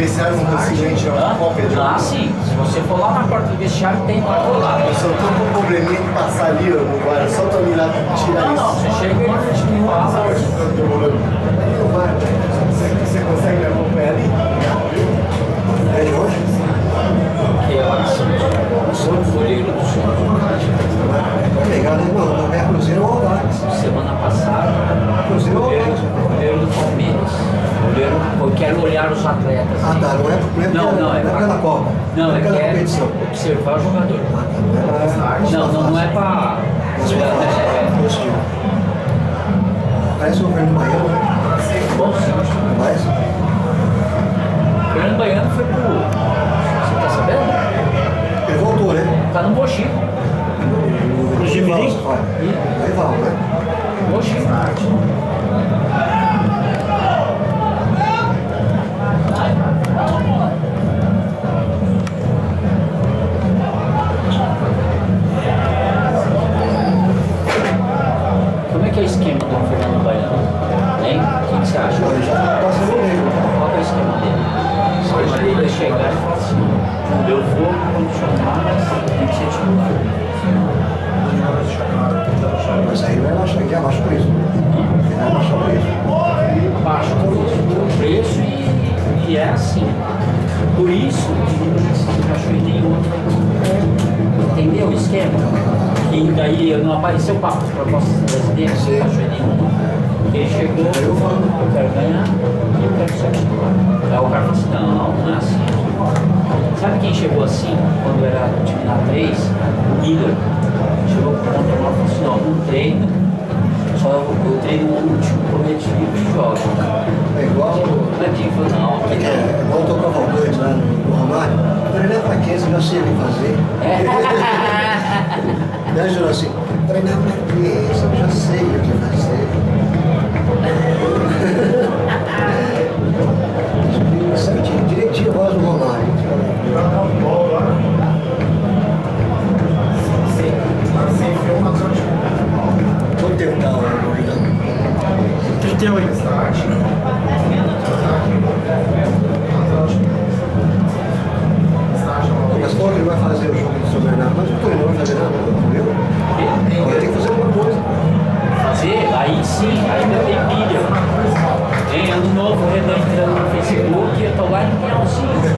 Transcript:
Tem vestiário não conseguiu tirar uma cópia de Ah, sim. Se você for lá na porta do vestiário, tem lá do lado. Eu só tô com um probleminha de passar ali, agora. Só tô me lá tirar não, isso. Não, você chega e fala. Quero olhar os atletas. Ah, tá, não é, não é, Não, não, é não é pra- pela Copa. Não, é é é competição. observar o jogador. Ah, tá, não é. Não, não, não é É, é, positivo. Parece o Fernando Baiano, né? é, bom sim. Mas, Fernando Baiano foi pro. Você tá sabendo? ele voltou, né? Tá no Mochi. No rival, você fala. Que é o esquema do Fernando Baiano? Hein? O que, você acha? Qual é o esquema dele? O esquema dele é chegar e falar assim, eu vou condicionar, mas tem que ser titular. Mas aí vai baixar, já baixa o preço. Vai baixar o preço. Baixa o preço, o preço e, e é assim. Por isso que não precisa de cachoeira nenhuma. Entendeu o esquema? E daí não apareceu papo de Sim. cachoeira nenhuma. Ele chegou, eu falo, eu quero ganhar e eu quero ser titular. Aí o cara falou assim, não, não é assim. Sabe quem chegou assim, quando era time na 3? O Miller. Chegou com o contra e falou assim, não, não treino, só eu, eu treino o último prometido e jogo. É igual. O Ladinho falou, não, É é não. igual o Cavalcante lá no, Romário. Treinar pra quê? Você já sei o que fazer. né, Júlio? Assim, treinar pra quê? Você já sei o que fazer. Certinho, direitinho a voz do Romário. Quanto tempo tá o convidado? 38. Novo, redan entrando no Facebook, eu tô lá em Pinhalzinho.